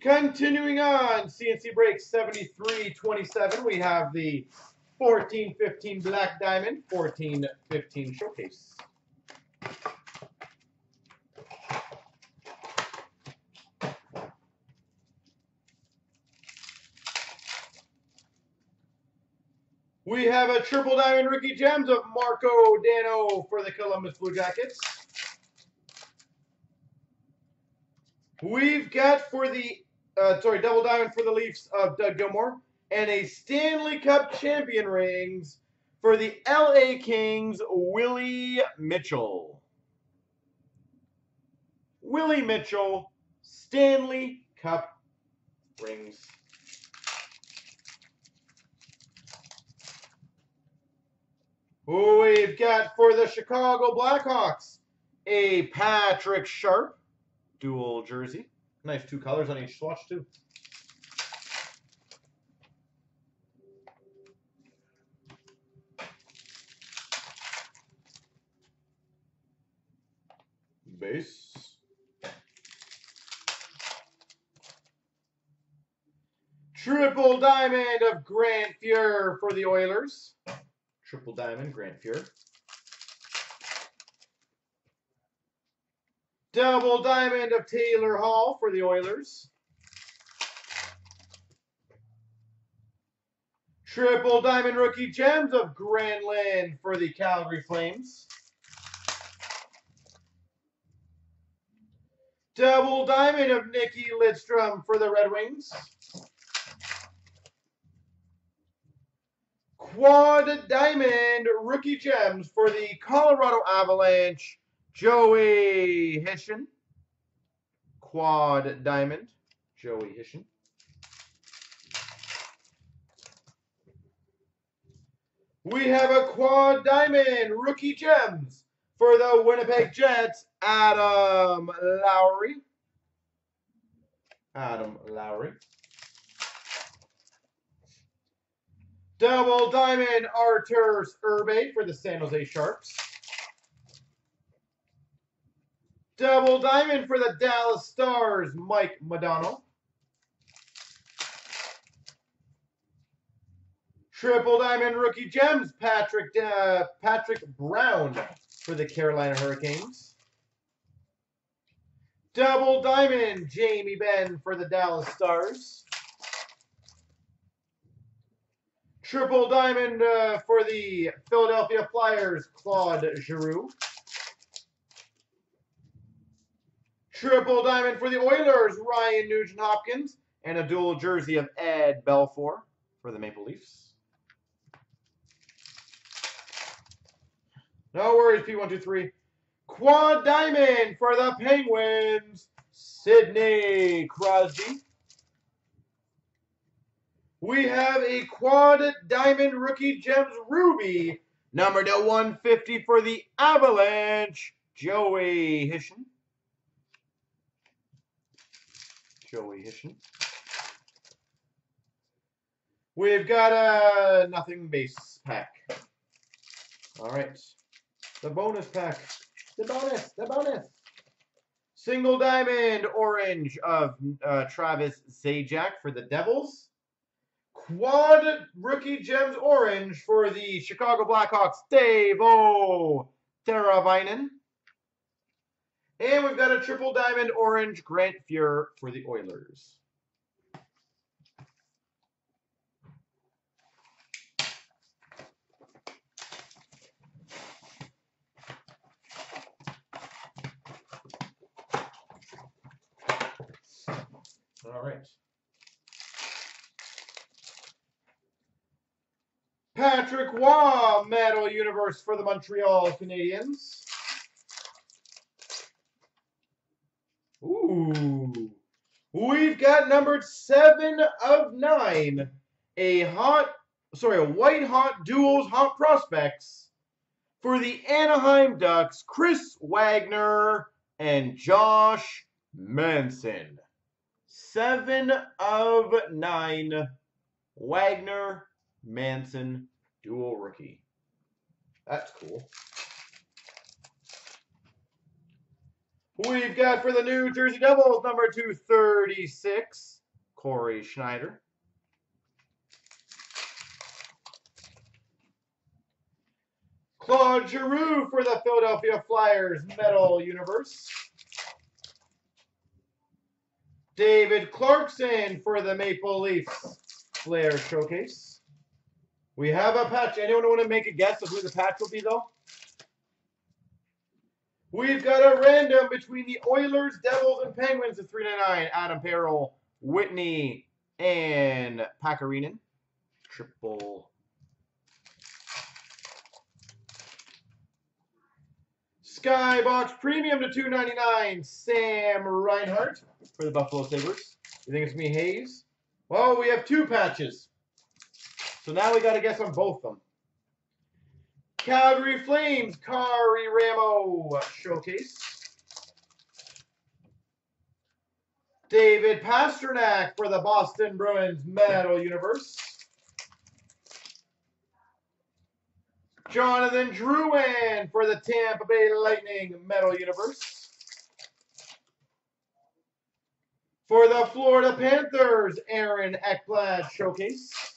Continuing on, CNC break 7327. We have the 1415 Black Diamond, 1415 Showcase. We have a triple diamond rookie gems of Marko Dano for the Columbus Blue Jackets. We've got for the, uh, sorry, double diamond for the Leafs of Doug Gilmour. And a Stanley Cup champion rings for the LA Kings, Willie Mitchell. Willie Mitchell, Stanley Cup rings. Who we've got for the Chicago Blackhawks a Patrick Sharp dual jersey. Nice two colors on each swatch too. Base. Triple diamond of Grant Fuhr for the Oilers. Triple diamond, Grant Fuhr. Double diamond of Taylor Hall for the Oilers. Triple diamond rookie gems of Granlund for the Calgary Flames. Double diamond of Nikki Lidstrom for the Red Wings. Quad diamond rookie gems for the Colorado Avalanche. Joey Hishon. Quad diamond. Joey Hishon. We have a quad diamond rookie gems for the Winnipeg Jets, Adam Lowry. Adam Lowry. Double diamond Arturs Irbe for the San Jose Sharks. Double diamond for the Dallas Stars, Mike Modano. Triple diamond rookie gems, Patrick uh, Patrick Brown for the Carolina Hurricanes. Double diamond, Jamie Benn for the Dallas Stars. Triple diamond uh, for the Philadelphia Flyers, Claude Giroux. Triple diamond for the Oilers, Ryan Nugent Hopkins. And a dual jersey of Ed Belfour for the Maple Leafs. No worries, P123. Quad diamond for the Penguins, Sidney Crosby. We have a quad diamond rookie gems ruby, number to 150 for the Avalanche, Joey Hishon. Joey Hishon. We've got a nothing base pack. All right. The bonus pack. The bonus. The bonus. Single diamond orange of uh, Travis Zajac for the Devils. Quad rookie gems orange for the Chicago Blackhawks, Teuvo Teravainen. And we've got a triple diamond orange Grant Fuhr for the Oilers. All right. Patrick Waugh, Metal Universe for the Montreal Canadiens. Ooh. We've got numbered seven of nine. A hot, sorry, a white hot duels hot prospects for the Anaheim Ducks, Chris Wagner and Josh Manson. Seven of nine. Wagner, Manson, dual rookie. That's cool. We've got for the New Jersey Devils, number 236, Cory Schneider. Claude Giroux for the Philadelphia Flyers Metal Universe. David Clarkson for the Maple Leafs Fleer Showcase. We have a patch. Anyone want to make a guess of who the patch will be, though? We've got a random between the Oilers, Devils, and Penguins of 399. Adam Perreault, Whitney, and Pakarinen. Triple Skybox Premium to 299. Sam Reinhart for the Buffalo Sabres. You think it's me, Hayes? Well, we have two patches. So now we got to guess on both of them. Calgary Flames, Karri Ramo Showcase. David Pastrnak for the Boston Bruins Metal Universe. Jonathan Drouin for the Tampa Bay Lightning Metal Universe. For the Florida Panthers, Aaron Ekblad Showcase.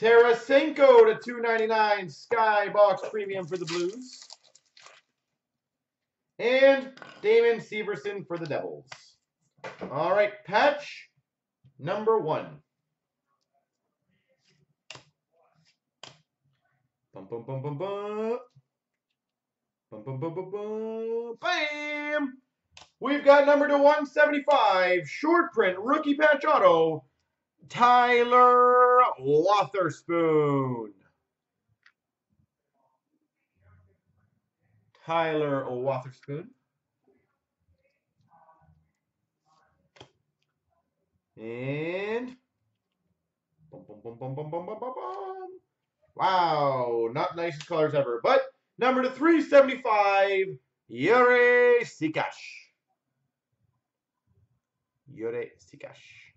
Tarasenko to 299 Skybox Premium for the Blues. And Damon Severson for the Devils. All right, patch number one. Bum, bum, bum, bum, bum. Bum, bum, bum, bum, bum. Bam! We've got number to 175, short print, rookie patch auto, Tyler Wotherspoon. Tyler Wotherspoon. And wow, not nicest colors ever. But number to 375, Yuri Sikash. Yuri Sikash.